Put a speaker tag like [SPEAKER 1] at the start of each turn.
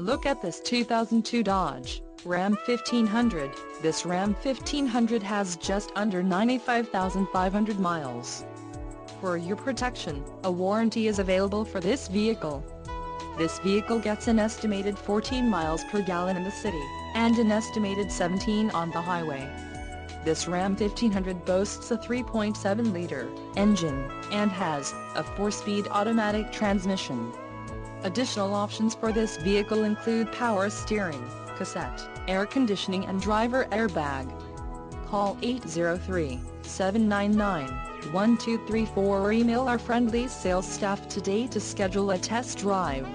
[SPEAKER 1] Look at this 2002 Dodge Ram 1500. This Ram 1500 has just under 95,500 miles. For your protection, a warranty is available for this vehicle. This vehicle gets an estimated 14 miles per gallon in the city, and an estimated 17 on the highway. This Ram 1500 boasts a 3.7-liter engine, and has a 4-speed automatic transmission. Additional options for this vehicle include power steering, cassette, air conditioning and driver airbag. Call 803-799-1234 or email our friendly sales staff today to schedule a test drive.